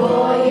boy.